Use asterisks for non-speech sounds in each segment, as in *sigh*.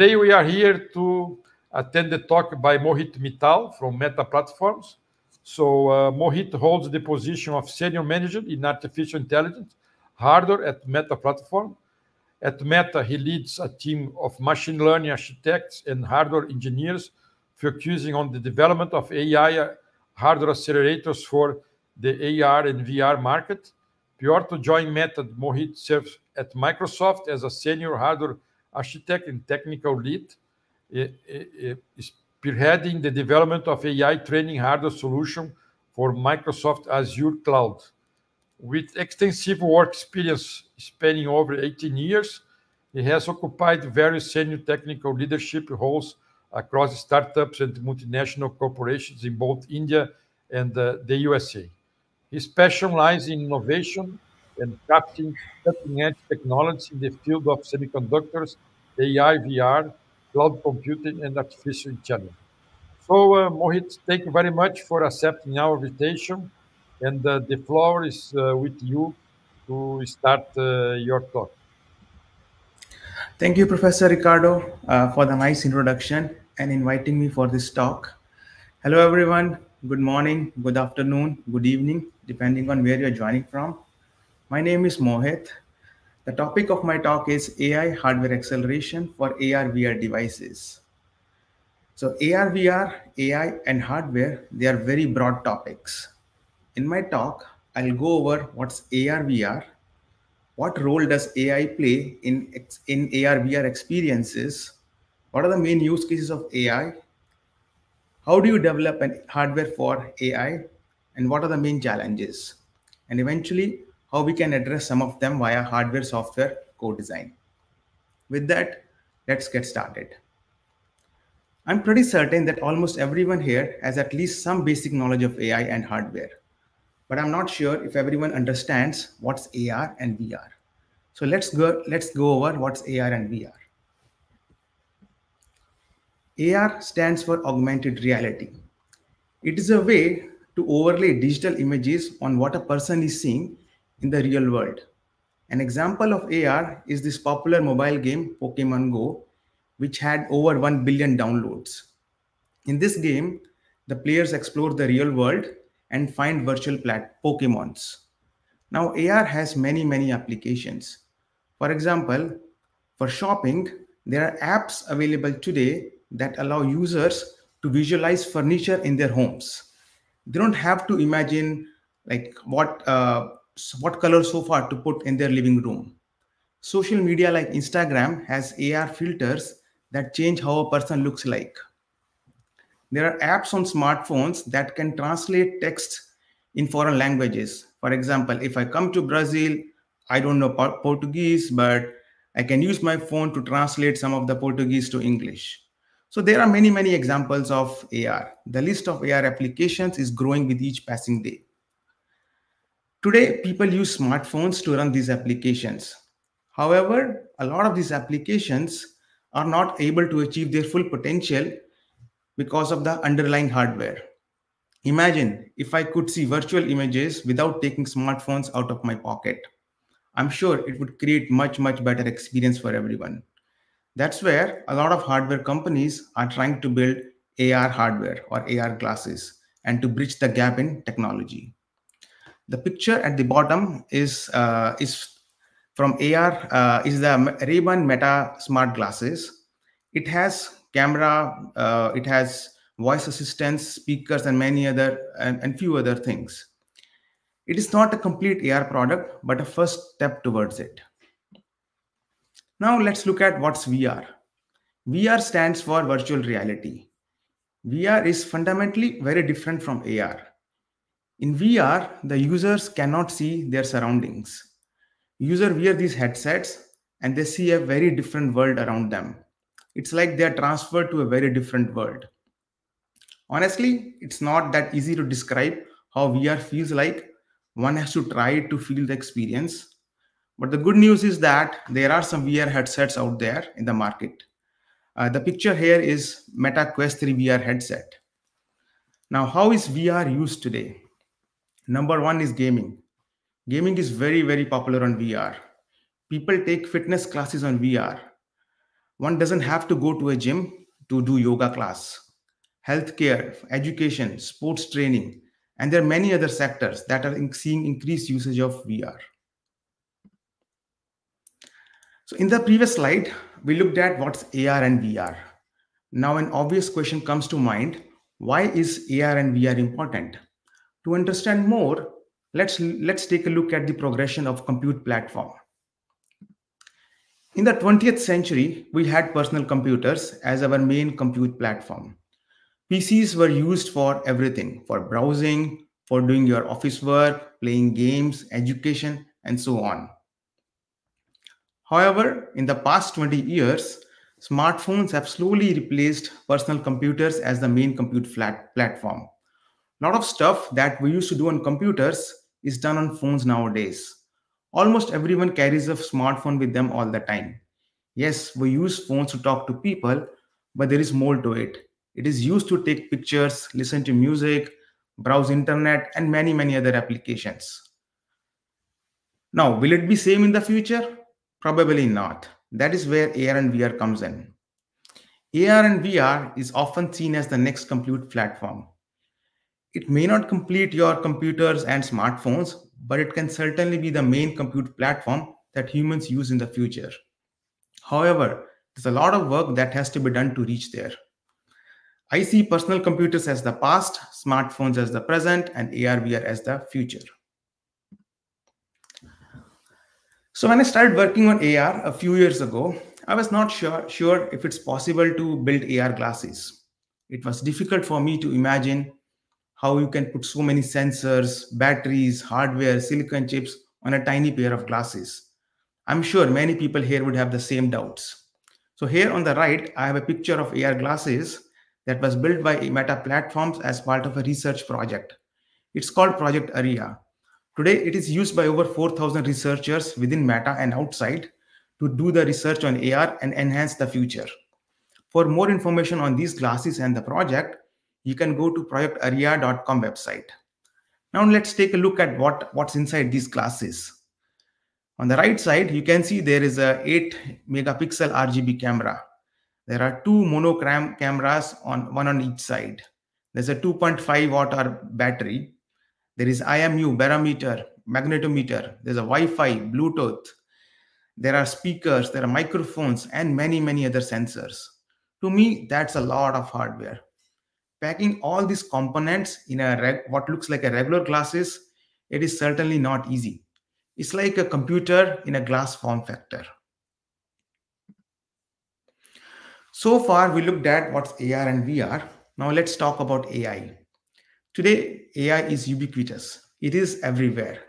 Today, we are here to attend the talk by Mohit Mittal from Meta Platforms. So uh, Mohit holds the position of Senior Manager in Artificial Intelligence Hardware at Meta Platform. At Meta, he leads a team of machine learning architects and hardware engineers focusing on the development of AI hardware accelerators for the AR and VR market. Prior to joining Meta, Mohit served at Microsoft as a senior hardware architect and technical lead, eh, eh, eh, spearheading the development of AI training hardware solution for Microsoft Azure Cloud. With extensive work experience spanning over 18 years, he has occupied various senior technical leadership roles across startups and multinational corporations in both India and the USA. He specializes in innovation and crafting cutting-edge technology in the field of semiconductors, AI, VR, cloud computing, and artificial intelligence. So, uh, Mohit, thank you very much for accepting our invitation, and uh, the floor is uh, with you to start uh, your talk. Thank you, Professor Ricardo, uh, for the nice introduction and inviting me for this talk. Hello, everyone. Good morning, good afternoon, good evening, depending on where you're joining from. My name is Mohit. The topic of my talk is AI hardware acceleration for AR VR devices. So AR VR, AI and hardware, they are very broad topics. In my talk, I'll go over what's AR VR, what role does AI play in, in AR VR experiences, what are the main use cases of AI, how do you develop a hardware for AI and what are the main challenges? And eventually, how we can address some of them via hardware software co-design. With that, let's get started. I'm pretty certain that almost everyone here has at least some basic knowledge of AI and hardware, but I'm not sure if everyone understands what's AR and VR. So let's go, let's go over what's AR and VR. AR stands for augmented reality. It is a way to overlay digital images on what a person is seeing in the real world. An example of AR is this popular mobile game Pokemon Go, which had over 1 billion downloads. In this game, the players explore the real world and find virtual plat Pokemons. Now, AR has many, many applications. For example, for shopping, there are apps available today that allow users to visualize furniture in their homes. They don't have to imagine like what uh, what color sofa to put in their living room. Social media like Instagram has AR filters that change how a person looks like. There are apps on smartphones that can translate text in foreign languages. For example, if I come to Brazil, I don't know Portuguese, but I can use my phone to translate some of the Portuguese to English. So there are many, many examples of AR. The list of AR applications is growing with each passing day. Today, people use smartphones to run these applications. However, a lot of these applications are not able to achieve their full potential because of the underlying hardware. Imagine if I could see virtual images without taking smartphones out of my pocket. I'm sure it would create much, much better experience for everyone. That's where a lot of hardware companies are trying to build AR hardware or AR glasses and to bridge the gap in technology. The picture at the bottom is uh, is from AR uh, is the Ray-Ban Meta smart glasses. It has camera, uh, it has voice assistance, speakers, and many other and, and few other things. It is not a complete AR product, but a first step towards it. Now let's look at what's VR. VR stands for virtual reality. VR is fundamentally very different from AR. In VR, the users cannot see their surroundings. User wear these headsets and they see a very different world around them. It's like they're transferred to a very different world. Honestly, it's not that easy to describe how VR feels like. One has to try to feel the experience but the good news is that there are some VR headsets out there in the market. Uh, the picture here is Meta Quest 3 VR headset. Now, how is VR used today? Number one is gaming. Gaming is very, very popular on VR. People take fitness classes on VR. One doesn't have to go to a gym to do yoga class. Healthcare, education, sports training, and there are many other sectors that are seeing increased usage of VR. So in the previous slide, we looked at what's AR and VR. Now an obvious question comes to mind, why is AR and VR important? To understand more, let's, let's take a look at the progression of compute platform. In the 20th century, we had personal computers as our main compute platform. PCs were used for everything, for browsing, for doing your office work, playing games, education, and so on. However, in the past 20 years, smartphones have slowly replaced personal computers as the main compute flat platform. A lot of stuff that we used to do on computers is done on phones nowadays. Almost everyone carries a smartphone with them all the time. Yes, we use phones to talk to people, but there is more to it. It is used to take pictures, listen to music, browse internet, and many, many other applications. Now, will it be same in the future? Probably not. That is where AR and VR comes in. AR and VR is often seen as the next compute platform. It may not complete your computers and smartphones, but it can certainly be the main compute platform that humans use in the future. However, there's a lot of work that has to be done to reach there. I see personal computers as the past, smartphones as the present, and AR VR as the future. So when I started working on AR a few years ago, I was not sure, sure if it's possible to build AR glasses. It was difficult for me to imagine how you can put so many sensors, batteries, hardware, silicon chips on a tiny pair of glasses. I'm sure many people here would have the same doubts. So here on the right, I have a picture of AR glasses that was built by Meta Platforms as part of a research project. It's called Project Aria. Today, it is used by over 4,000 researchers within Meta and outside to do the research on AR and enhance the future. For more information on these glasses and the project, you can go to projectaria.com website. Now let's take a look at what, what's inside these glasses. On the right side, you can see there is a 8 megapixel RGB camera. There are two monochrome cameras on one on each side. There's a 2.5 watt hour battery there is IMU, barometer, magnetometer. There's a Wi-Fi, Bluetooth. There are speakers, there are microphones, and many, many other sensors. To me, that's a lot of hardware. Packing all these components in a what looks like a regular glasses, it is certainly not easy. It's like a computer in a glass form factor. So far, we looked at what's AR and VR. Now let's talk about AI. Today, AI is ubiquitous. It is everywhere.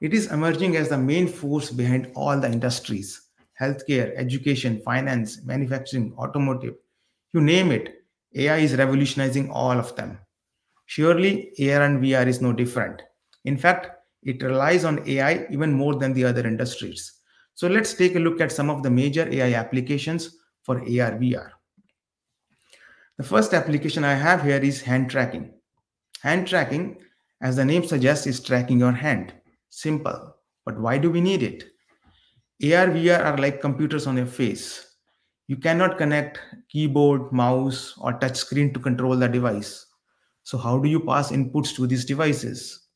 It is emerging as the main force behind all the industries healthcare, education, finance, manufacturing, automotive. You name it, AI is revolutionizing all of them. Surely, AR and VR is no different. In fact, it relies on AI even more than the other industries. So let's take a look at some of the major AI applications for AR VR. The first application I have here is hand tracking. Hand tracking, as the name suggests, is tracking your hand. Simple. But why do we need it? AR, VR are like computers on your face. You cannot connect keyboard, mouse, or touch screen to control the device. So how do you pass inputs to these devices?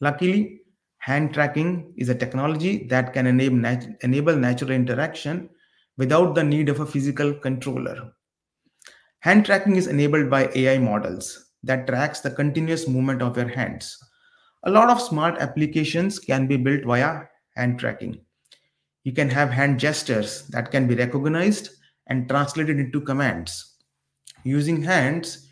Luckily, hand tracking is a technology that can enable, nat enable natural interaction without the need of a physical controller. Hand tracking is enabled by AI models that tracks the continuous movement of your hands. A lot of smart applications can be built via hand tracking. You can have hand gestures that can be recognized and translated into commands. Using hands,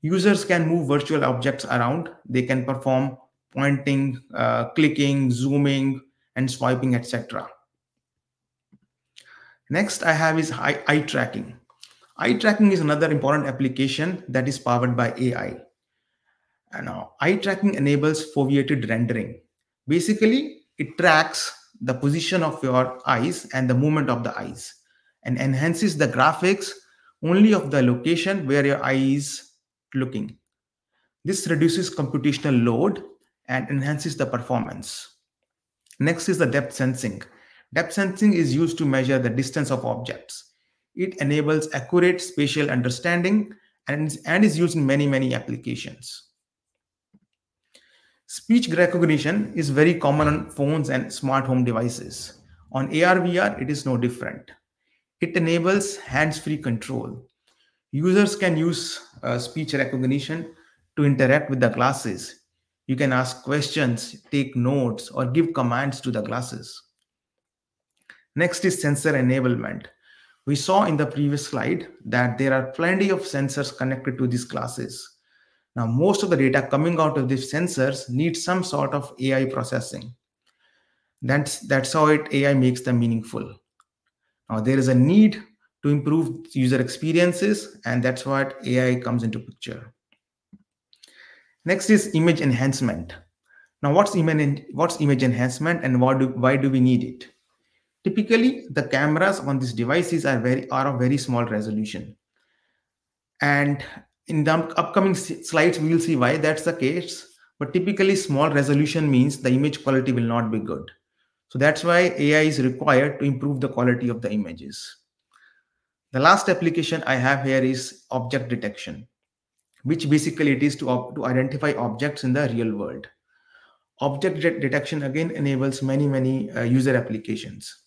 users can move virtual objects around. They can perform pointing, uh, clicking, zooming, and swiping, etc. Next, I have is eye, eye tracking. Eye tracking is another important application that is powered by AI. And uh, eye tracking enables foveated rendering. Basically, it tracks the position of your eyes and the movement of the eyes and enhances the graphics only of the location where your eye is looking. This reduces computational load and enhances the performance. Next is the depth sensing. Depth sensing is used to measure the distance of objects. it enables accurate spatial understanding and, and is used in many, many applications. Speech recognition is very common on phones and smart home devices. On AR VR, it is no different. It enables hands-free control. Users can use uh, speech recognition to interact with the glasses. You can ask questions, take notes, or give commands to the glasses. Next is sensor enablement. We saw in the previous slide that there are plenty of sensors connected to these glasses. Now, most of the data coming out of these sensors needs some sort of AI processing. That's, that's how it AI makes them meaningful. Now, there is a need to improve user experiences, and that's what AI comes into picture. Next is image enhancement. Now, what's image, what's image enhancement and why do, why do we need it? Typically, the cameras on these devices are very are of very small resolution. And in the upcoming slides, we will see why that's the case. But typically, small resolution means the image quality will not be good. So that's why AI is required to improve the quality of the images. The last application I have here is object detection, which basically it is to, to identify objects in the real world. Object de detection again enables many, many uh, user applications.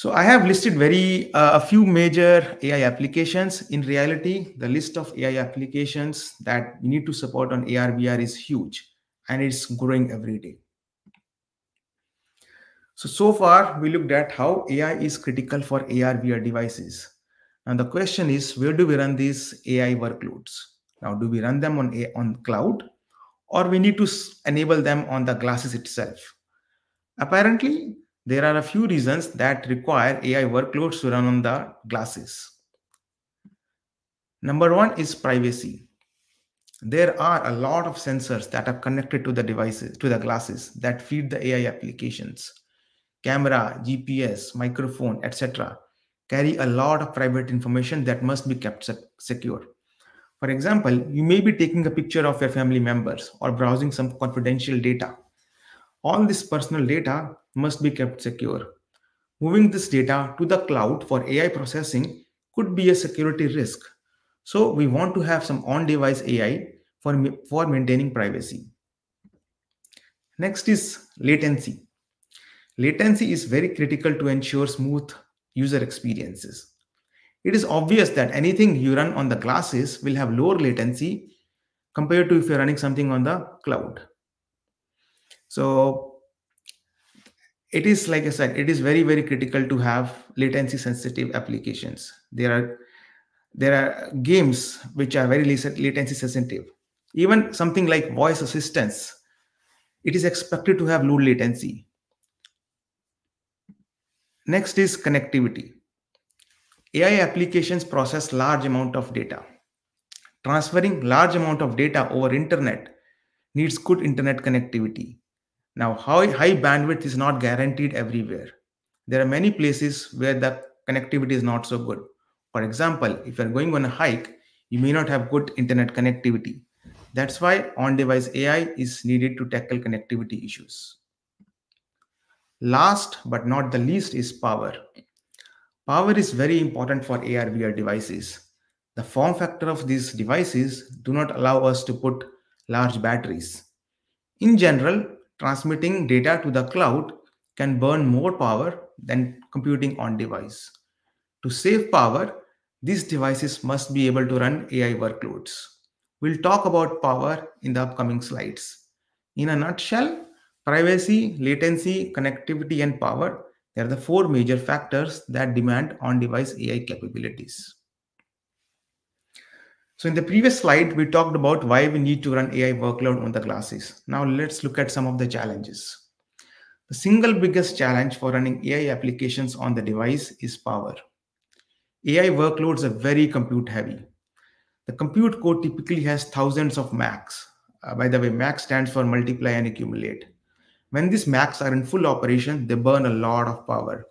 So I have listed very uh, a few major AI applications. In reality, the list of AI applications that we need to support on AR VR is huge and it's growing every day. So, so far we looked at how AI is critical for AR VR devices. And the question is, where do we run these AI workloads? Now, do we run them on, a, on cloud or we need to enable them on the glasses itself? Apparently, there are a few reasons that require AI workloads to run on the glasses. Number one is privacy. There are a lot of sensors that are connected to the devices, to the glasses that feed the AI applications. Camera, GPS, microphone, etc. carry a lot of private information that must be kept secure. For example, you may be taking a picture of your family members or browsing some confidential data. All this personal data must be kept secure. Moving this data to the cloud for AI processing could be a security risk. So we want to have some on-device AI for, for maintaining privacy. Next is latency. Latency is very critical to ensure smooth user experiences. It is obvious that anything you run on the glasses will have lower latency compared to if you're running something on the cloud. So it is like i said it is very very critical to have latency sensitive applications. There are there are games which are very latency sensitive. Even something like voice assistance it is expected to have low latency. Next is connectivity. Ai applications process large amount of data. Transferring large amount of data over internet needs good internet connectivity now, high, high bandwidth is not guaranteed everywhere. There are many places where the connectivity is not so good. For example, if you're going on a hike, you may not have good internet connectivity. That's why on-device AI is needed to tackle connectivity issues. Last but not the least is power. Power is very important for AR VR devices. The form factor of these devices do not allow us to put large batteries. In general, transmitting data to the cloud can burn more power than computing on device. To save power, these devices must be able to run AI workloads. We'll talk about power in the upcoming slides. In a nutshell, privacy, latency, connectivity, and power they are the four major factors that demand on-device AI capabilities. So in the previous slide, we talked about why we need to run AI workload on the glasses. Now let's look at some of the challenges. The single biggest challenge for running AI applications on the device is power. AI workloads are very compute heavy. The compute core typically has thousands of MACs. Uh, by the way, MAC stands for multiply and accumulate. When these MACs are in full operation, they burn a lot of power.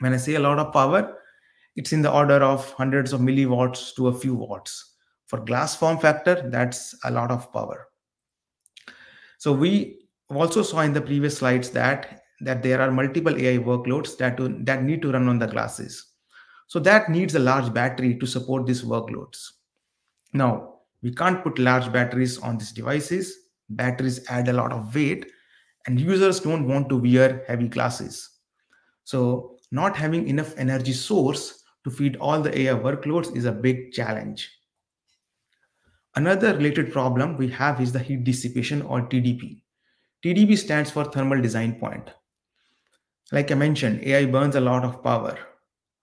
When I say a lot of power, it's in the order of hundreds of milliwatts to a few watts. For glass form factor, that's a lot of power. So we also saw in the previous slides that, that there are multiple AI workloads that, that need to run on the glasses. So that needs a large battery to support these workloads. Now, we can't put large batteries on these devices. Batteries add a lot of weight, and users don't want to wear heavy glasses. So, not having enough energy source to feed all the AI workloads is a big challenge. Another related problem we have is the heat dissipation or TDP. TDP stands for thermal design point. Like I mentioned, AI burns a lot of power.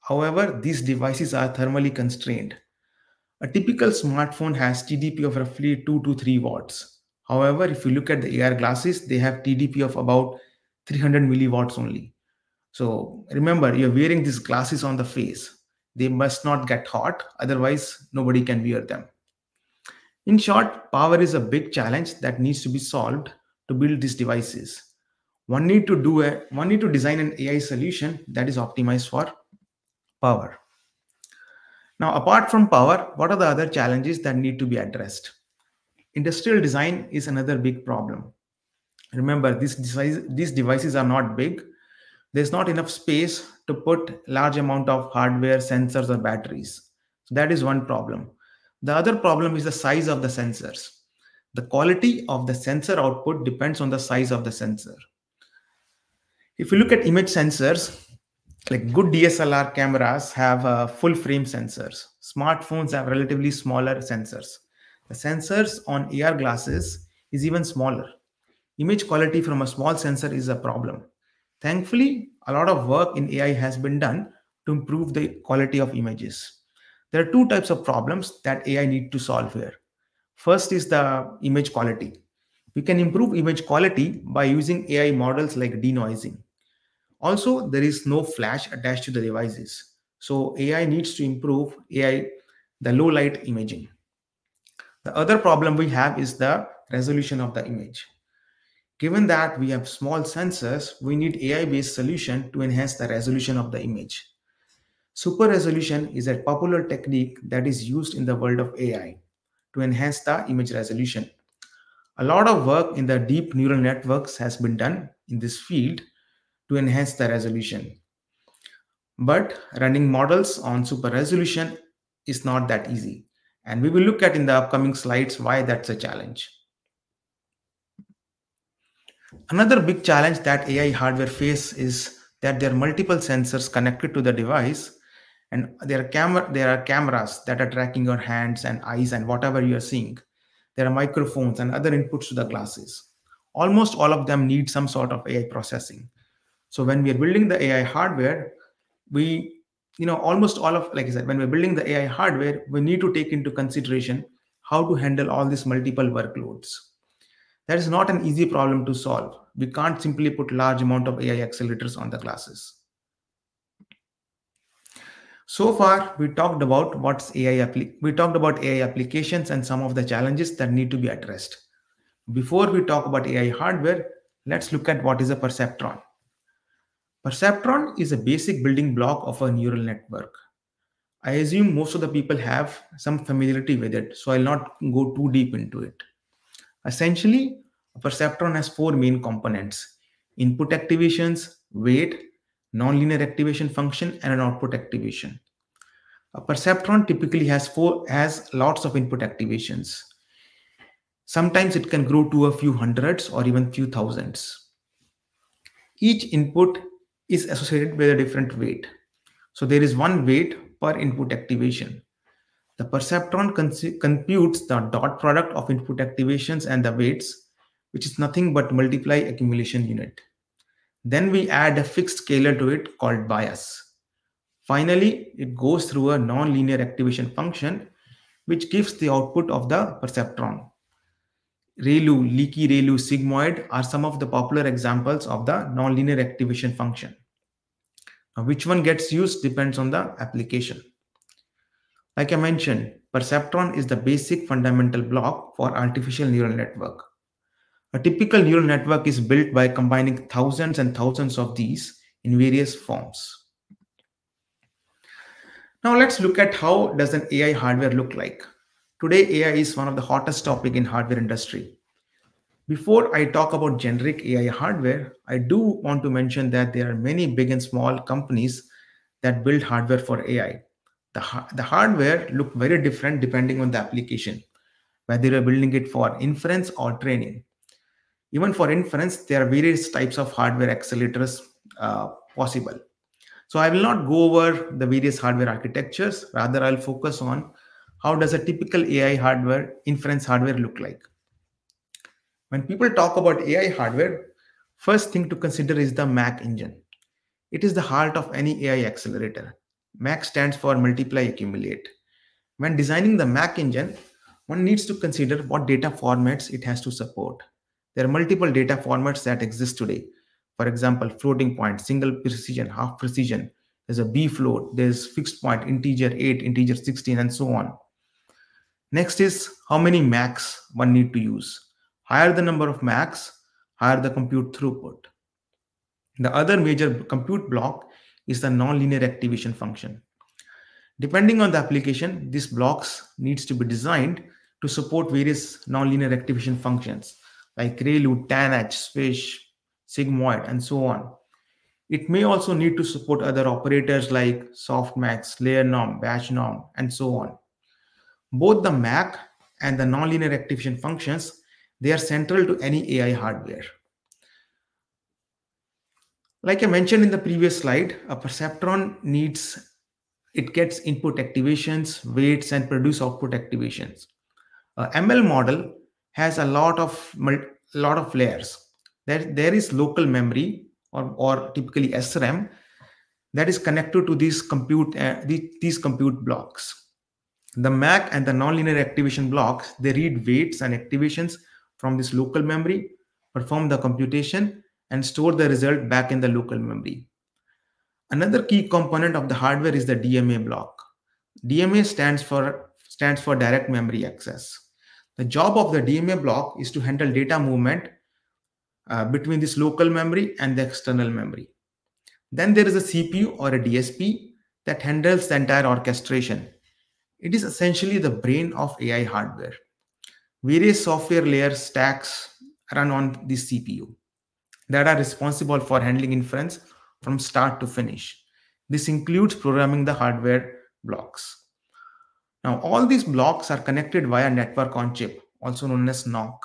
However, these devices are thermally constrained. A typical smartphone has TDP of roughly 2 to 3 watts. However, if you look at the AR glasses, they have TDP of about 300 milliwatts only. So remember, you're wearing these glasses on the face. They must not get hot, otherwise, nobody can wear them. In short, power is a big challenge that needs to be solved to build these devices. One need to do a one need to design an AI solution that is optimized for power. Now, apart from power, what are the other challenges that need to be addressed? Industrial design is another big problem. Remember, these, these devices are not big. There's not enough space to put large amount of hardware, sensors, or batteries. So that is one problem. The other problem is the size of the sensors. The quality of the sensor output depends on the size of the sensor. If you look at image sensors, like good DSLR cameras have uh, full frame sensors. Smartphones have relatively smaller sensors. The sensors on AR glasses is even smaller. Image quality from a small sensor is a problem. Thankfully, a lot of work in AI has been done to improve the quality of images. There are two types of problems that AI need to solve here. First is the image quality. We can improve image quality by using AI models like denoising. Also, there is no flash attached to the devices. So AI needs to improve AI, the low light imaging. The other problem we have is the resolution of the image. Given that we have small sensors, we need AI-based solution to enhance the resolution of the image. Super resolution is a popular technique that is used in the world of AI to enhance the image resolution. A lot of work in the deep neural networks has been done in this field to enhance the resolution. But running models on super resolution is not that easy. And we will look at in the upcoming slides why that's a challenge. Another big challenge that AI hardware face is that there are multiple sensors connected to the device and there are camera there are cameras that are tracking your hands and eyes and whatever you are seeing. There are microphones and other inputs to the glasses. Almost all of them need some sort of ai processing. So when we are building the ai hardware we you know almost all of like i said when we're building the ai hardware we need to take into consideration how to handle all these multiple workloads. That is not an easy problem to solve. We can't simply put large amount of ai accelerators on the glasses so far, we talked about what's AI. We talked about AI applications and some of the challenges that need to be addressed. Before we talk about AI hardware, let's look at what is a perceptron. Perceptron is a basic building block of a neural network. I assume most of the people have some familiarity with it, so I'll not go too deep into it. Essentially, a perceptron has four main components input activations, weight, nonlinear activation function, and an output activation. A perceptron typically has four has lots of input activations. Sometimes it can grow to a few hundreds or even few thousands. Each input is associated with a different weight. So there is one weight per input activation. The perceptron computes the dot product of input activations and the weights, which is nothing but multiply accumulation unit. Then we add a fixed scalar to it called bias. Finally, it goes through a nonlinear activation function, which gives the output of the perceptron. ReLU, leaky ReLU, sigmoid are some of the popular examples of the nonlinear activation function. Now, which one gets used depends on the application. Like I mentioned, perceptron is the basic fundamental block for artificial neural network. A typical neural network is built by combining thousands and thousands of these in various forms. Now let's look at how does an AI hardware look like. Today AI is one of the hottest topic in hardware industry. Before I talk about generic AI hardware, I do want to mention that there are many big and small companies that build hardware for AI. The, the hardware look very different depending on the application, whether you're building it for inference or training. Even for inference, there are various types of hardware accelerators uh, possible. So I will not go over the various hardware architectures. Rather, I'll focus on how does a typical AI hardware, inference hardware look like. When people talk about AI hardware, first thing to consider is the MAC engine. It is the heart of any AI accelerator. MAC stands for multiply accumulate. When designing the MAC engine, one needs to consider what data formats it has to support. There are multiple data formats that exist today. For example, floating point, single precision, half precision. There's a B float, there's fixed point, integer 8, integer 16, and so on. Next is how many MACs one need to use. Higher the number of MACs, higher the compute throughput. The other major compute block is the nonlinear activation function. Depending on the application, these blocks needs to be designed to support various nonlinear activation functions like ReLU, tanh, swish, sigmoid, and so on. It may also need to support other operators like softmax, layer norm, batch norm, and so on. Both the MAC and the nonlinear activation functions, they are central to any AI hardware. Like I mentioned in the previous slide, a perceptron needs, it gets input activations, weights, and produce output activations. A ML model has a lot of lot of layers. There, there is local memory or, or typically SRAM that is connected to these compute uh, the, these compute blocks. The MAC and the nonlinear activation blocks they read weights and activations from this local memory, perform the computation, and store the result back in the local memory. Another key component of the hardware is the DMA block. DMA stands for stands for direct memory access. The job of the DMA block is to handle data movement uh, between this local memory and the external memory. Then there is a CPU or a DSP that handles the entire orchestration. It is essentially the brain of AI hardware. Various software layer stacks run on this CPU that are responsible for handling inference from start to finish. This includes programming the hardware blocks. Now, all these blocks are connected via network on chip, also known as NOC.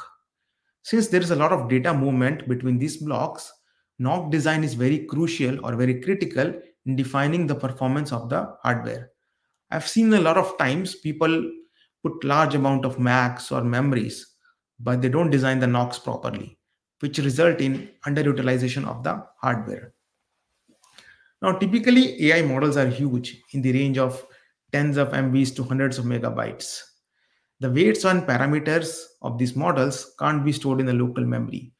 Since there is a lot of data movement between these blocks, NOC design is very crucial or very critical in defining the performance of the hardware. I've seen a lot of times people put large amount of MACs or memories, but they don't design the NOCs properly, which result in underutilization of the hardware. Now, typically AI models are huge in the range of tens of MBs to hundreds of megabytes. The weights and parameters of these models can't be stored in the local memory.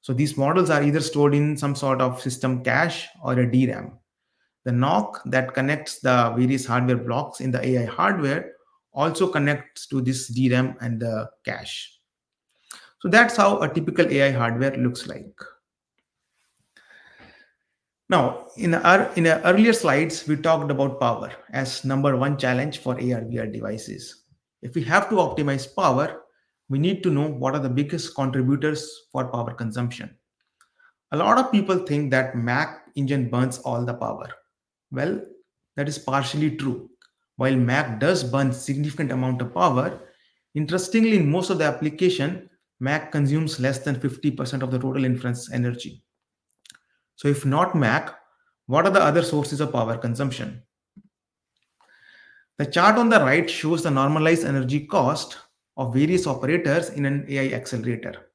So these models are either stored in some sort of system cache or a DRAM. The NOC that connects the various hardware blocks in the AI hardware also connects to this DRAM and the cache. So that's how a typical AI hardware looks like. Now, in, our, in our earlier slides, we talked about power as number one challenge for AR/VR devices. If we have to optimize power, we need to know what are the biggest contributors for power consumption. A lot of people think that Mac engine burns all the power. Well, that is partially true. While Mac does burn significant amount of power, interestingly, in most of the application, Mac consumes less than 50% of the total inference energy. So if not Mac, what are the other sources of power consumption? The chart on the right shows the normalized energy cost of various operators in an AI accelerator.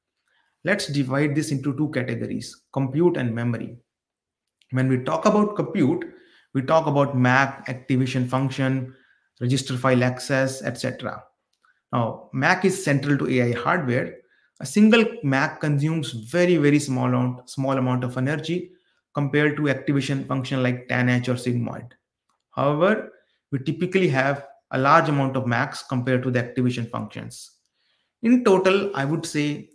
Let's divide this into two categories, compute and memory. When we talk about compute, we talk about MAC, activation function, register file access, etc. Now, MAC is central to AI hardware. A single MAC consumes very, very small amount, small amount of energy compared to activation function like tanh or sigmoid. However, we typically have a large amount of MACs compared to the activation functions. In total, I would say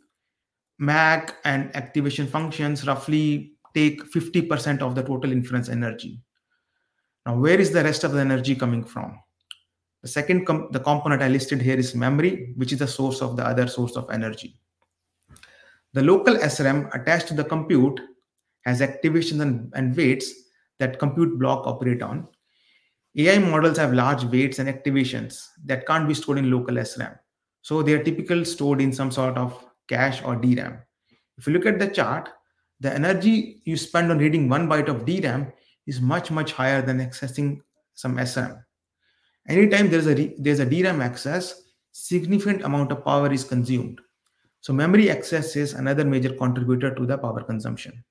MAC and activation functions roughly take 50% of the total inference energy. Now, where is the rest of the energy coming from? The second com the component I listed here is memory, which is the source of the other source of energy. The local SRAM attached to the compute has activations and, and weights that compute block operate on. AI models have large weights and activations that can't be stored in local SRAM. So they are typically stored in some sort of cache or DRAM. If you look at the chart, the energy you spend on reading one byte of DRAM is much, much higher than accessing some SRAM. Anytime there's a, there's a DRAM access, significant amount of power is consumed. So memory access is another major contributor to the power consumption.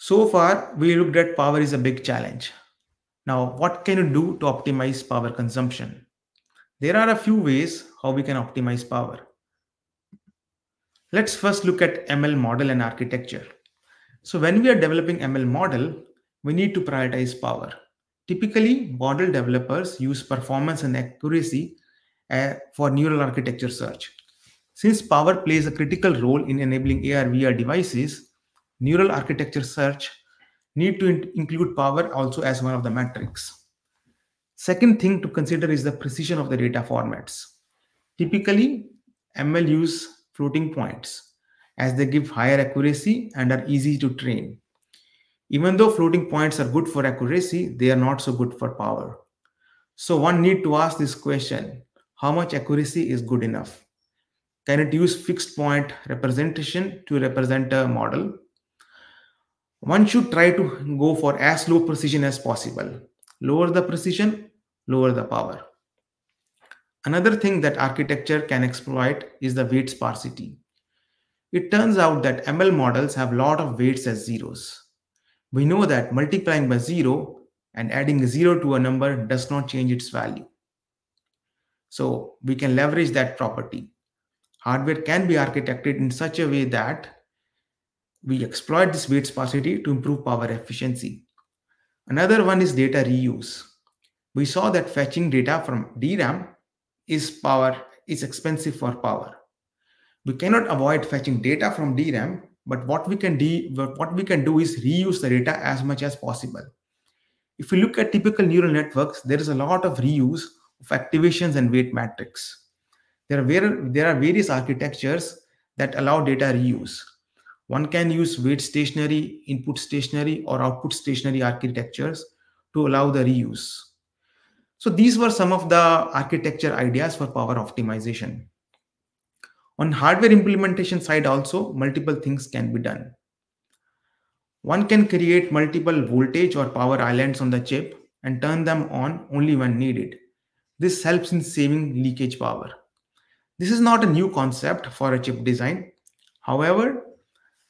So far, we looked at power is a big challenge. Now, what can you do to optimize power consumption? There are a few ways how we can optimize power. Let's first look at ML model and architecture. So when we are developing ML model, we need to prioritize power. Typically, model developers use performance and accuracy uh, for neural architecture search. Since power plays a critical role in enabling AR VR devices, neural architecture search need to in include power also as one of the metrics. Second thing to consider is the precision of the data formats. Typically, ML use floating points as they give higher accuracy and are easy to train. Even though floating points are good for accuracy, they are not so good for power. So one need to ask this question, how much accuracy is good enough? Can it use fixed point representation to represent a model? One should try to go for as low precision as possible. Lower the precision, lower the power. Another thing that architecture can exploit is the weight sparsity. It turns out that ML models have a lot of weights as zeros. We know that multiplying by zero and adding a zero to a number does not change its value. So we can leverage that property. Hardware can be architected in such a way that we exploit this weight sparsity to improve power efficiency. Another one is data reuse. We saw that fetching data from DRAM is power is expensive for power. We cannot avoid fetching data from DRAM, but what we can do what we can do is reuse the data as much as possible. If we look at typical neural networks, there is a lot of reuse of activations and weight matrix. There are, there are various architectures that allow data reuse. One can use weight stationary, input stationary, or output stationary architectures to allow the reuse. So these were some of the architecture ideas for power optimization. On hardware implementation side also, multiple things can be done. One can create multiple voltage or power islands on the chip and turn them on only when needed. This helps in saving leakage power. This is not a new concept for a chip design. However,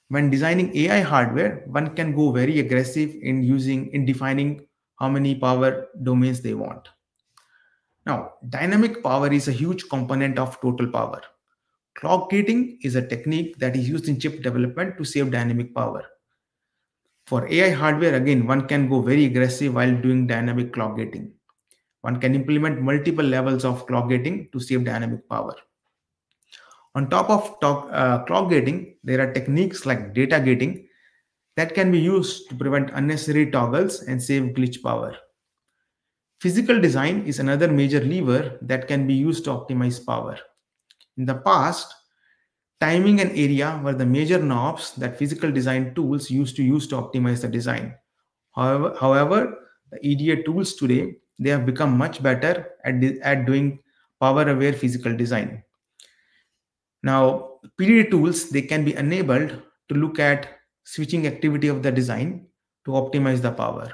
when designing AI hardware, one can go very aggressive in using in defining how many power domains they want. Now, dynamic power is a huge component of total power. Clock gating is a technique that is used in chip development to save dynamic power. For AI hardware, again, one can go very aggressive while doing dynamic clock gating. One can implement multiple levels of clock gating to save dynamic power. On top of talk, uh, clock gating, there are techniques like data gating that can be used to prevent unnecessary toggles and save glitch power. Physical design is another major lever that can be used to optimize power. In the past, timing and area were the major knobs that physical design tools used to use to optimize the design. However, however the EDA tools today, they have become much better at, at doing power-aware physical design. Now, PDD tools, they can be enabled to look at switching activity of the design to optimize the power.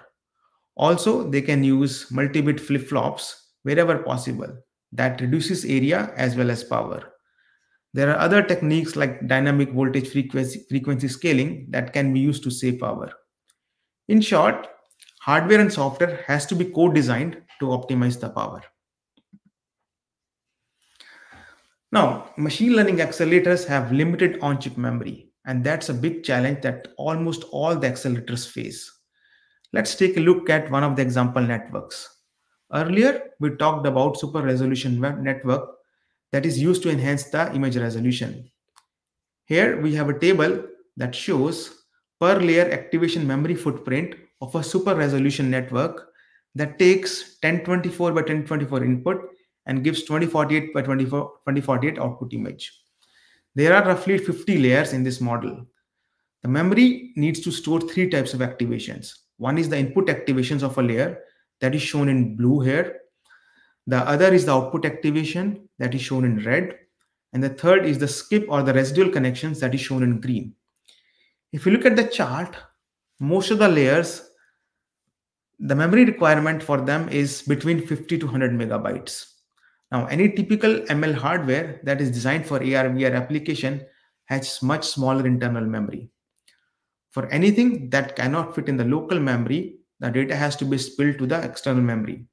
Also, they can use multi-bit flip-flops wherever possible. That reduces area as well as power. There are other techniques like dynamic voltage frequency, frequency scaling that can be used to save power. In short, hardware and software has to be co-designed to optimize the power. Now, machine learning accelerators have limited on-chip memory, and that's a big challenge that almost all the accelerators face. Let's take a look at one of the example networks. Earlier, we talked about super resolution network that is used to enhance the image resolution. Here we have a table that shows per layer activation memory footprint of a super resolution network that takes 1024 by 1024 input and gives 2048 by 2048 output image. There are roughly 50 layers in this model. The memory needs to store three types of activations. One is the input activations of a layer that is shown in blue here. The other is the output activation that is shown in red. And the third is the skip or the residual connections that is shown in green. If you look at the chart, most of the layers, the memory requirement for them is between 50 to 100 megabytes. Now, any typical ML hardware that is designed for AR VR application has much smaller internal memory. For anything that cannot fit in the local memory, the data has to be spilled to the external memory.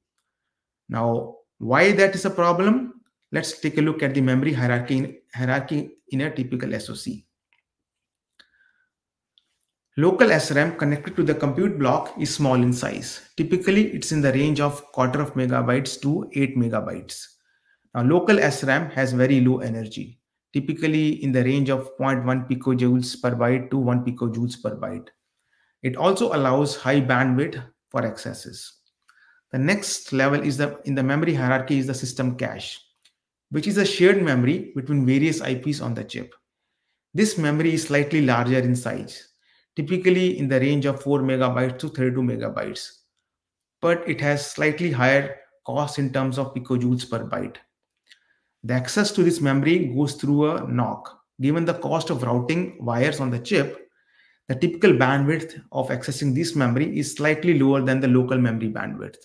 Now, why that is a problem? Let's take a look at the memory hierarchy in, hierarchy in a typical SOC. Local SRAM connected to the compute block is small in size. Typically, it's in the range of quarter of megabytes to 8 megabytes. Now, local SRAM has very low energy, typically in the range of 0.1 picojoules per byte to 1 picojoules per byte. It also allows high bandwidth for accesses. The next level is the in the memory hierarchy is the system cache, which is a shared memory between various IPs on the chip. This memory is slightly larger in size, typically in the range of 4 megabytes to 32 megabytes, but it has slightly higher cost in terms of picojoules per byte. The access to this memory goes through a NOC. Given the cost of routing wires on the chip, the typical bandwidth of accessing this memory is slightly lower than the local memory bandwidth.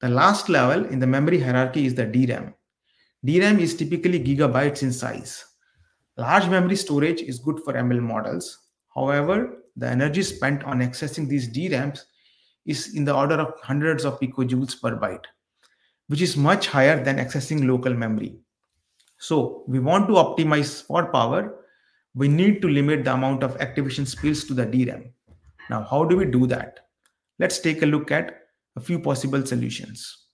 The last level in the memory hierarchy is the DRAM. DRAM is typically gigabytes in size. Large memory storage is good for ML models. However, the energy spent on accessing these DRAMs is in the order of hundreds of picojoules per byte which is much higher than accessing local memory. So we want to optimize for power. We need to limit the amount of activation spills to the DRAM. Now, how do we do that? Let's take a look at a few possible solutions.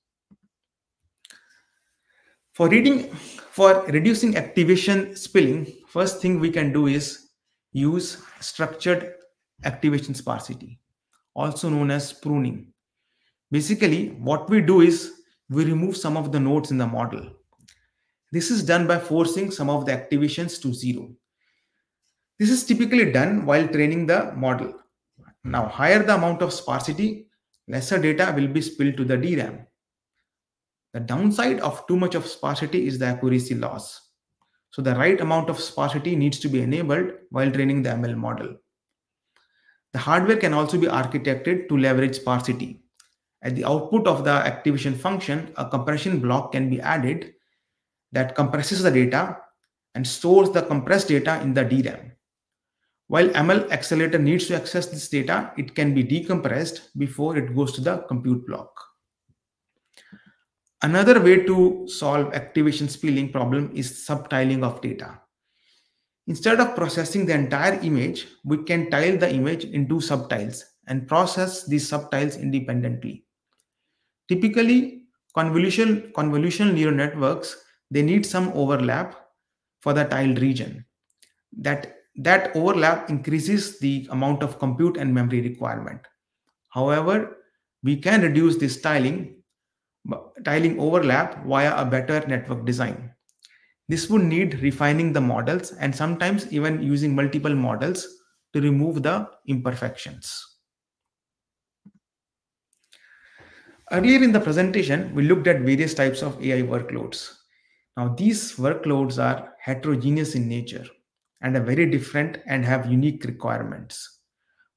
For reading, for reducing activation spilling, first thing we can do is use structured activation sparsity, also known as pruning. Basically, what we do is we remove some of the nodes in the model. This is done by forcing some of the activations to zero. This is typically done while training the model. Now, higher the amount of sparsity, lesser data will be spilled to the DRAM. The downside of too much of sparsity is the accuracy loss. So the right amount of sparsity needs to be enabled while training the ML model. The hardware can also be architected to leverage sparsity. At the output of the activation function, a compression block can be added that compresses the data and stores the compressed data in the DRAM. While ML accelerator needs to access this data, it can be decompressed before it goes to the compute block. Another way to solve activation spilling problem is subtiling of data. Instead of processing the entire image, we can tile the image into subtiles and process these subtiles independently. Typically, convolution, convolutional neural networks, they need some overlap for the tiled region. That, that overlap increases the amount of compute and memory requirement. However, we can reduce this tiling, tiling overlap via a better network design. This would need refining the models and sometimes even using multiple models to remove the imperfections. Earlier in the presentation, we looked at various types of AI workloads. Now, these workloads are heterogeneous in nature and are very different and have unique requirements.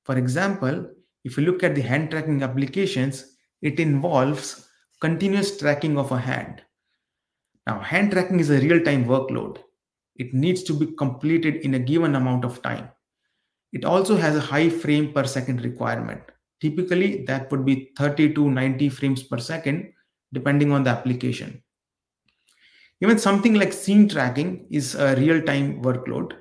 For example, if you look at the hand tracking applications, it involves continuous tracking of a hand. Now, hand tracking is a real time workload. It needs to be completed in a given amount of time. It also has a high frame per second requirement. Typically, that would be 30 to 90 frames per second, depending on the application. Even something like scene tracking is a real-time workload,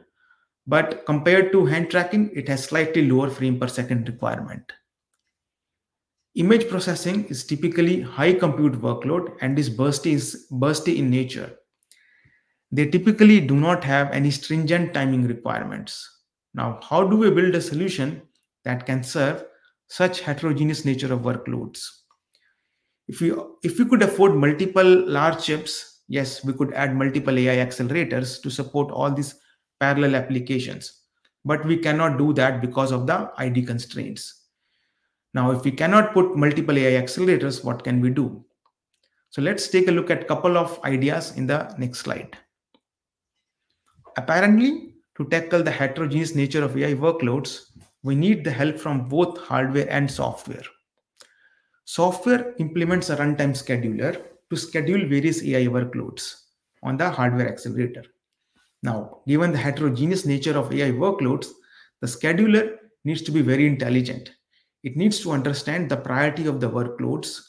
but compared to hand tracking, it has slightly lower frame per second requirement. Image processing is typically high compute workload and is bursty, is bursty in nature. They typically do not have any stringent timing requirements. Now, how do we build a solution that can serve such heterogeneous nature of workloads. If we if we could afford multiple large chips, yes, we could add multiple AI accelerators to support all these parallel applications. but we cannot do that because of the ID constraints. Now, if we cannot put multiple AI accelerators, what can we do? So let's take a look at a couple of ideas in the next slide. Apparently, to tackle the heterogeneous nature of AI workloads, we need the help from both hardware and software. Software implements a runtime scheduler to schedule various AI workloads on the hardware accelerator. Now, given the heterogeneous nature of AI workloads, the scheduler needs to be very intelligent. It needs to understand the priority of the workloads,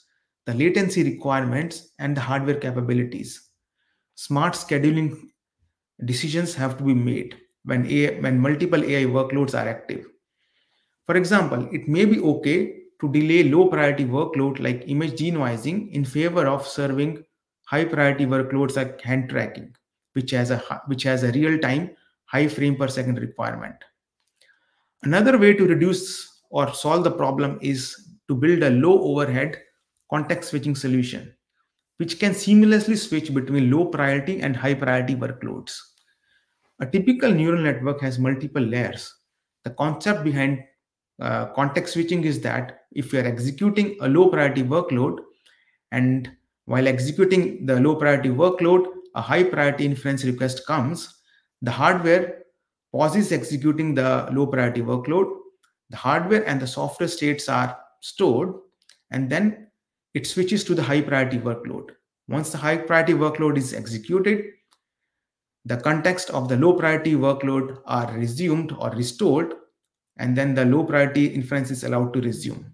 the latency requirements, and the hardware capabilities. Smart scheduling decisions have to be made when, AI, when multiple AI workloads are active. For example, it may be okay to delay low priority workload like image denoising in favor of serving high priority workloads like hand tracking, which has a which has a real time high frame per second requirement. Another way to reduce or solve the problem is to build a low overhead context switching solution, which can seamlessly switch between low priority and high priority workloads. A typical neural network has multiple layers. The concept behind uh, context switching is that if you are executing a low priority workload and while executing the low priority workload, a high priority inference request comes, the hardware pauses executing the low priority workload. The hardware and the software states are stored, and then it switches to the high priority workload. Once the high priority workload is executed, the context of the low priority workload are resumed or restored, and then the low priority inference is allowed to resume.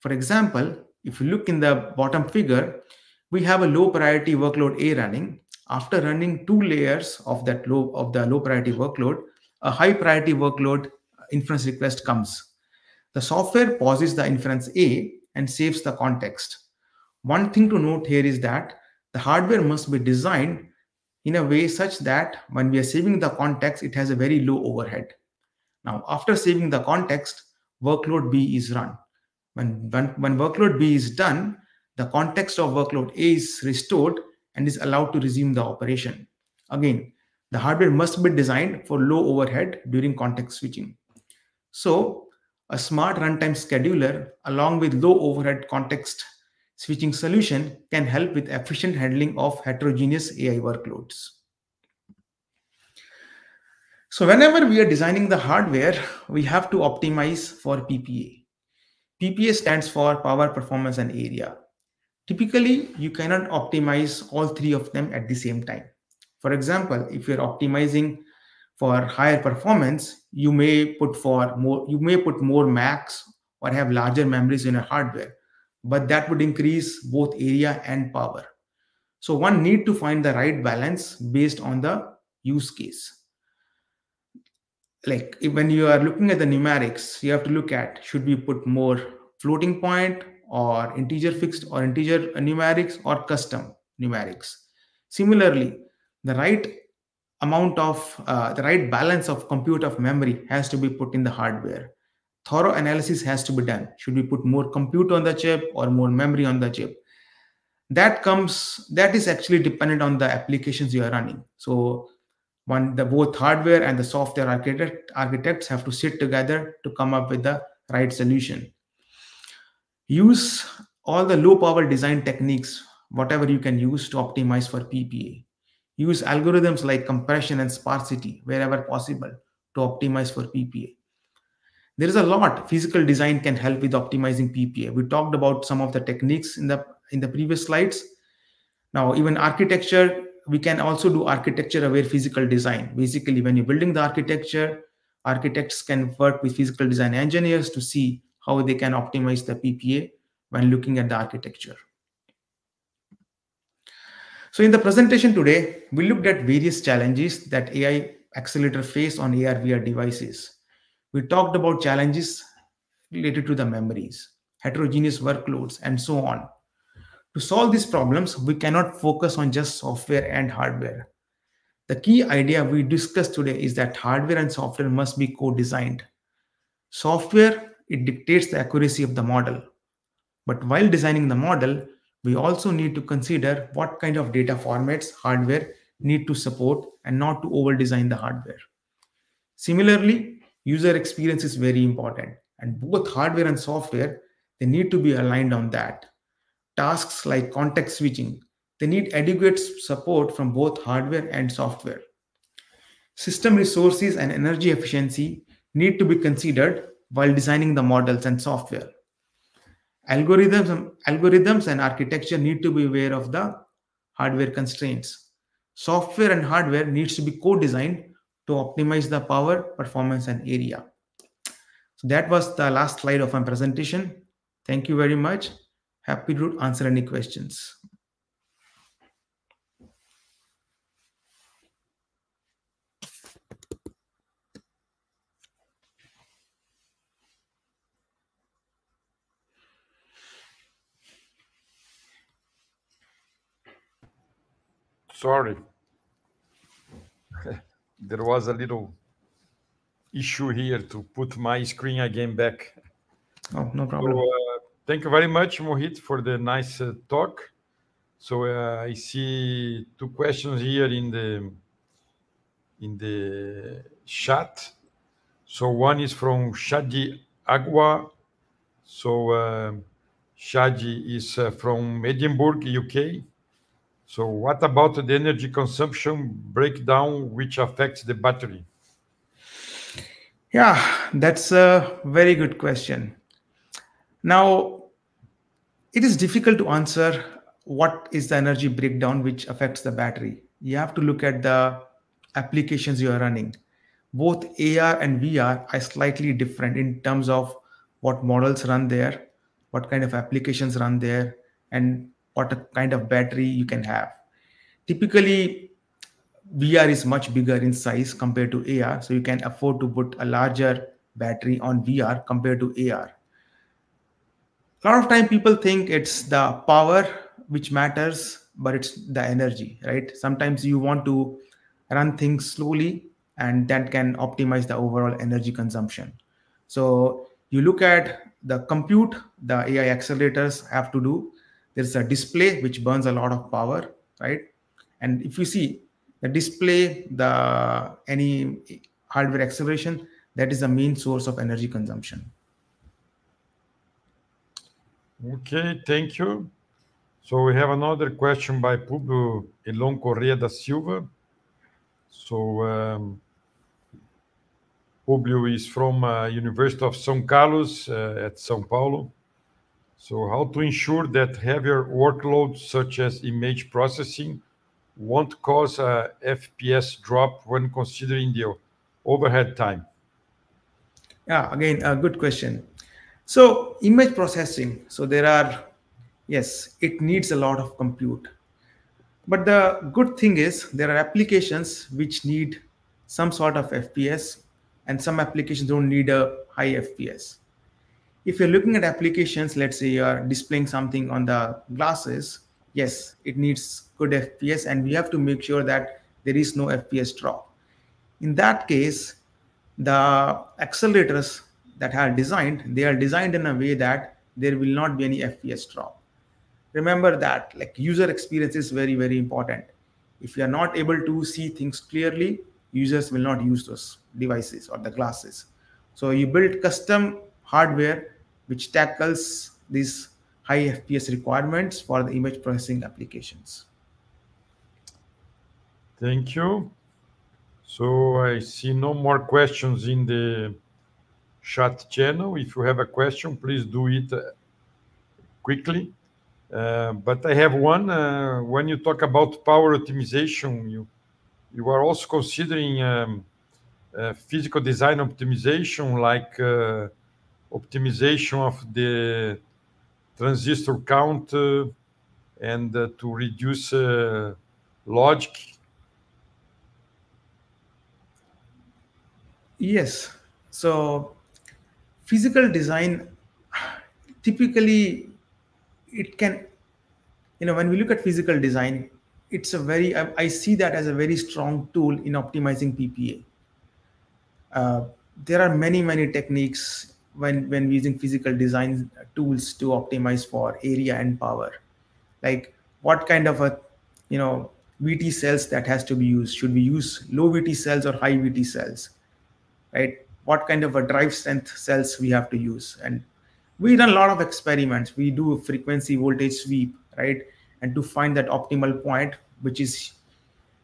For example, if you look in the bottom figure, we have a low priority workload A running. After running two layers of that low of the low priority workload, a high priority workload inference request comes. The software pauses the inference A and saves the context. One thing to note here is that the hardware must be designed in a way such that when we are saving the context, it has a very low overhead. Now, after saving the context, workload B is run. When, when, when workload B is done, the context of workload A is restored and is allowed to resume the operation. Again, the hardware must be designed for low overhead during context switching. So, a smart runtime scheduler along with low overhead context switching solution can help with efficient handling of heterogeneous AI workloads. So whenever we are designing the hardware, we have to optimize for PPA. PPA stands for power, performance, and area. Typically, you cannot optimize all three of them at the same time. For example, if you're optimizing for higher performance, you may put for more, you may put more MACs or have larger memories in your hardware, but that would increase both area and power. So one need to find the right balance based on the use case like when you are looking at the numerics, you have to look at should we put more floating point or integer fixed or integer numerics or custom numerics. Similarly, the right amount of uh, the right balance of compute of memory has to be put in the hardware. Thorough analysis has to be done. Should we put more compute on the chip or more memory on the chip? That comes that is actually dependent on the applications you are running. So one the both hardware and the software architect, architects have to sit together to come up with the right solution. Use all the low power design techniques whatever you can use to optimize for ppa use algorithms like compression and sparsity wherever possible to optimize for ppa there is a lot physical design can help with optimizing ppa we talked about some of the techniques in the in the previous slides. Now even architecture we can also do architecture aware physical design. Basically, when you're building the architecture, architects can work with physical design engineers to see how they can optimize the PPA when looking at the architecture. So in the presentation today, we looked at various challenges that AI accelerator face on AR/VR devices. We talked about challenges related to the memories, heterogeneous workloads, and so on. To solve these problems, we cannot focus on just software and hardware. The key idea we discussed today is that hardware and software must be co-designed. Software, it dictates the accuracy of the model. But while designing the model, we also need to consider what kind of data formats hardware need to support and not to over design the hardware. Similarly, user experience is very important and both hardware and software, they need to be aligned on that. Tasks like context switching, they need adequate support from both hardware and software. System resources and energy efficiency need to be considered while designing the models and software. Algorithms, algorithms and architecture need to be aware of the hardware constraints. Software and hardware needs to be co-designed to optimize the power, performance, and area. So that was the last slide of my presentation. Thank you very much. Happy to answer any questions. Sorry. *laughs* there was a little issue here to put my screen again back. Oh, no problem. So, uh, thank you very much, Mohit, for the nice uh, talk. So uh, I see two questions here in the in the chat. So one is from Shadi Agua. So uh, Shadi is uh, from Edinburgh, UK. So what about the energy consumption breakdown which affects the battery? Yeah, that's a very good question. Now, it is difficult to answer what is the energy breakdown which affects the battery. You have to look at the applications you are running. Both AR and VR are slightly different in terms of what models run there, what kind of applications run there, and what kind of battery you can have. Typically, VR is much bigger in size compared to AR, so you can afford to put a larger battery on VR compared to AR. A lot of time people think it's the power which matters, but it's the energy, right? Sometimes you want to run things slowly and that can optimize the overall energy consumption. So you look at the compute the AI accelerators have to do there's a display which burns a lot of power, right? And if you see the display, the any hardware acceleration, that is the main source of energy consumption. Okay, thank you. So we have another question by Publio Elon Correa da Silva. So um, Publio is from uh, University of São Carlos uh, at São Paulo. So how to ensure that heavier workloads such as image processing won't cause a FPS drop when considering the overhead time? Yeah, again, a good question. So image processing, so there are, yes, it needs a lot of compute. But the good thing is there are applications which need some sort of FPS and some applications don't need a high FPS if you're looking at applications, let's say you're displaying something on the glasses, yes, it needs good FPS, and we have to make sure that there is no FPS drop. In that case, the accelerators that are designed, they are designed in a way that there will not be any FPS drop. Remember that like user experience is very, very important. If you are not able to see things clearly, users will not use those devices or the glasses. So you build custom hardware which tackles these high FPS requirements for the image processing applications. Thank you. So I see no more questions in the chat channel. If you have a question, please do it uh, quickly. Uh, but I have one. Uh, when you talk about power optimization, you you are also considering um, uh, physical design optimization, like uh, optimization of the transistor count uh, and to reduce logic? Yes. So physical design typically it can you know when we look at physical design it's a very i, I see that as a very strong tool in optimizing ppa uh, there are many many techniques when when using physical design tools to optimize for area and power. Like what kind of a you know vt cells that has to be used? Should we use low vt cells or high vt cells? Right? What kind of a drive strength cells we have to use. And we done a lot of experiments. We do frequency voltage sweep, right? And to find that optimal point, which is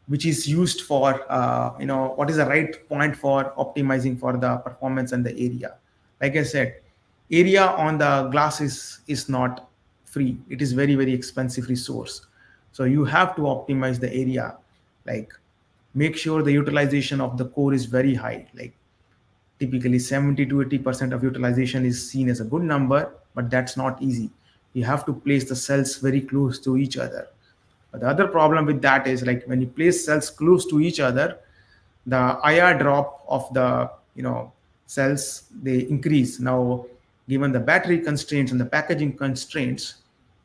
which is used for uh, you know what is the right point for optimizing for the performance and the area like i said area on the glass is is not free it is very very expensive resource so you have to optimize the area like make sure the utilization of the core is very high like typically 70 to 80 percent of utilization is seen as a good number but that's not easy. You have to place the cells very close to each other. But the other problem with that is like when you place cells close to each other the ir drop of the you know cells they increase. Now given the battery constraints and the packaging constraints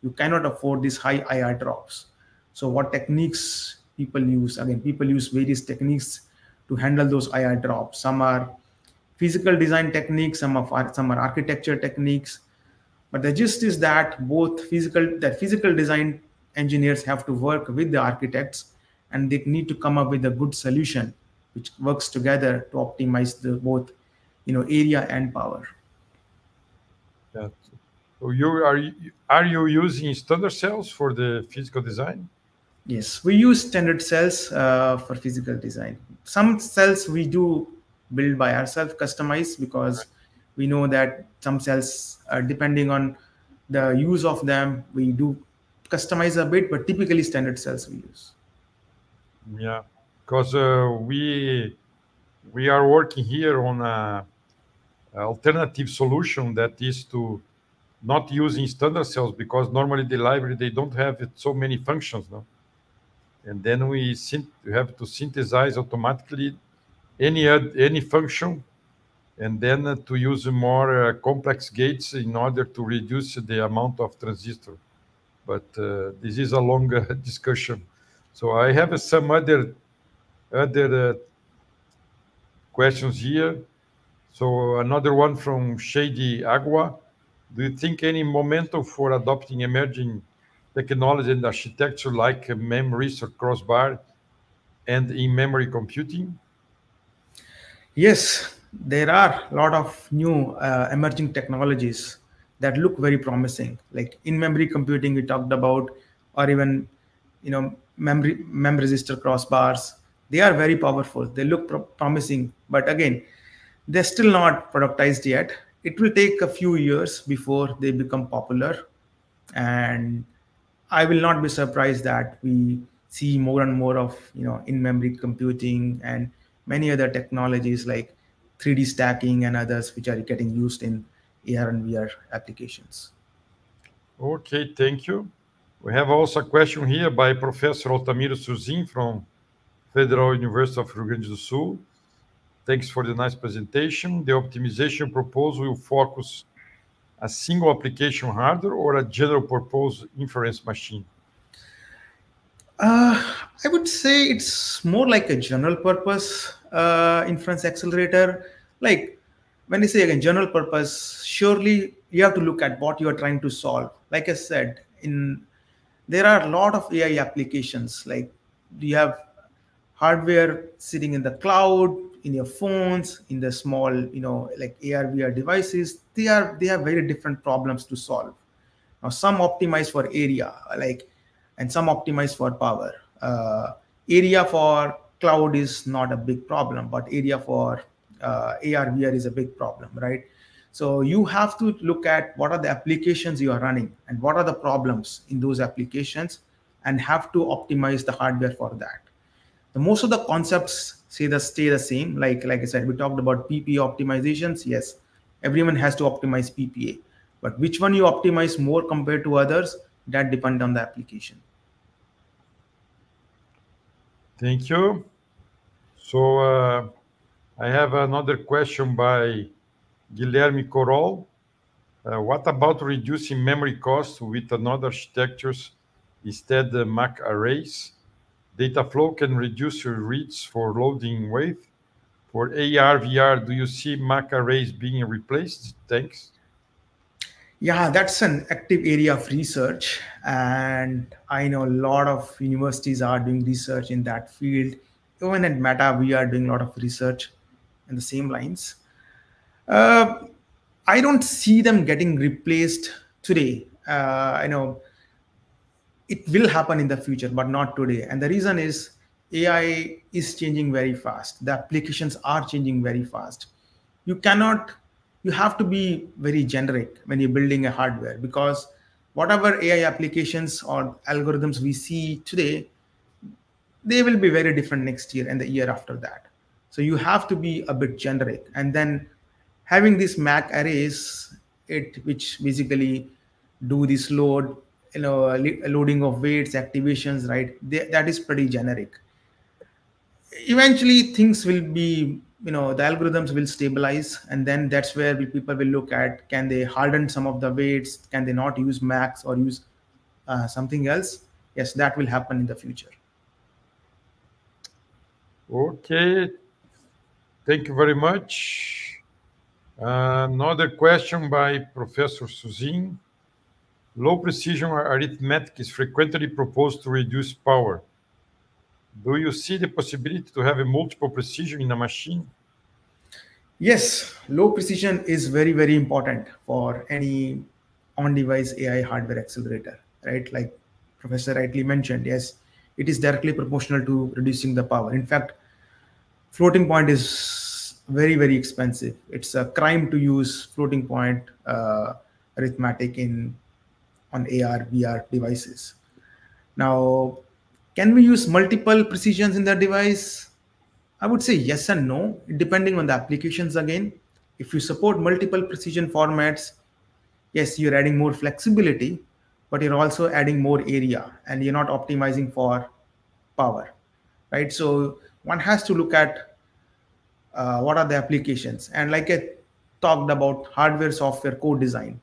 you cannot afford these high ir drops. So what techniques people use? Again people use various techniques to handle those ir drops. Some are physical design techniques some of our, some are architecture techniques. But the gist is that both physical that physical design engineers have to work with the architects and they need to come up with a good solution which works together to optimize the both you know area and power. Yeah. so you are are you using standard cells for the physical design? Yes we use standard cells uh, for physical design. Some cells we do build by ourselves customize because we know that some cells uh, depending on the use of them we do customize a bit but typically standard cells we use. Yeah because uh, we we are working here on a, alternative solution that is to not using standard cells because normally the library they don't have so many functions no? And then we have to synthesize automatically any any function and then uh, to use more uh, complex gates in order to reduce the amount of transistor. But uh, this is a long *laughs* discussion. So i have some other other questions here. So another one from Shadi Agua. Do you think any momentum for adopting emerging technology and architecture like memories or crossbar and in-memory computing Yes, there are a lot of new uh, emerging technologies that look very promising, like in-memory computing we talked about, or even you know memory memristor crossbars. They are very powerful. They look pro promising, but again, they're still not productized yet. It will take a few years before they become popular, and I will not be surprised that we see more and more of you know in-memory computing and many other technologies like 3D stacking and others which are getting used in AR and VR applications. Okay, thank you. We have also a question here by Professor Altamiro Susin from Federal University of Rio Grande do Sul. Thanks for the nice presentation. The optimization proposal will focus a single application hardware or a general purpose inference machine? Uh, I would say it's more like a general purpose uh, inference accelerator. Like when you say again general purpose, surely you have to look at what you are trying to solve. Like I said, in there are a lot of AI applications. Like do you have hardware sitting in the cloud, in your phones, in the small, you know, like AR VR devices. They are they have very different problems to solve. Now some optimize for area, like and some optimize for power. Uh, area for cloud is not a big problem, but area for uh, AR, VR is a big problem, right? So you have to look at what are the applications you are running and what are the problems in those applications and have to optimize the hardware for that. The most of the concepts say the stay the same. Like like I said, we talked about PPA optimizations. Yes, everyone has to optimize PPA, but which one you optimize more compared to others, that depend on the application. Thank you. So uh, I have another question by Guilherme Korol. Uh, what about reducing memory costs with another architectures instead the MAC arrays? Data flow can reduce your reads for loading wave. For AR, VR, do you see MAC arrays being replaced? Thanks. Yeah, that's an active area of research. And I know a lot of universities are doing research in that field. Even at Meta, we are doing a lot of research in the same lines. Uh, I don't see them getting replaced today. Uh, you know, it will happen in the future, but not today. And the reason is AI is changing very fast. The applications are changing very fast. You cannot, you have to be very generic when you're building a hardware because whatever AI applications or algorithms we see today, they will be very different next year and the year after that. So you have to be a bit generic. And then having these MAC arrays, it which basically do this load, you know, loading of weights, activations, right? They, that is pretty generic eventually things will be you know the algorithms will stabilize and then that's where people will look at can they harden some of the weights? Can they not use MACs or use uh, something else? Yes that will happen in the future. Okay. Thank you very much. Uh, another question by professor susin. Low precision arithmetic is frequently proposed to reduce power do you see the possibility to have a multiple precision in a machine? Yes, low precision is very, very important for any on-device AI hardware accelerator, right? Like Professor rightly mentioned, yes, it is directly proportional to reducing the power. In fact, floating point is very, very expensive. It's a crime to use floating point uh, arithmetic in on AR, VR devices. Now, can we use multiple precisions in the device? I would say yes and no, depending on the applications again. If you support multiple precision formats, yes, you're adding more flexibility, but you're also adding more area and you're not optimizing for power, right? So one has to look at uh, what are the applications. And like I talked about hardware, software, co-design.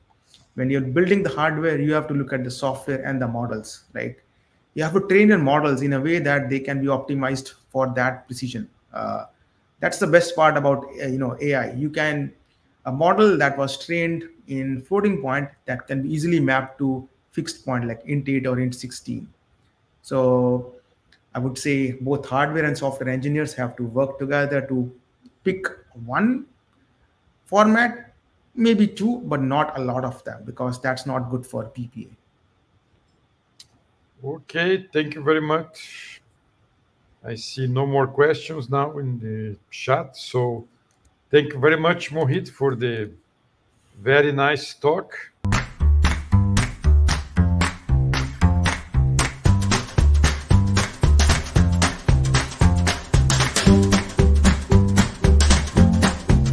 When you're building the hardware, you have to look at the software and the models, right? You have to train your models in a way that they can be optimized for that precision. Uh, that's the best part about uh, you know AI. You can a model that was trained in floating point that can be easily mapped to fixed point like int 8 or int 16. So I would say both hardware and software engineers have to work together to pick one format, maybe two, but not a lot of them because that's not good for PPA. Okay, thank you very much. I see no more questions now in the chat. So thank you very much, Mohit, for the very nice talk.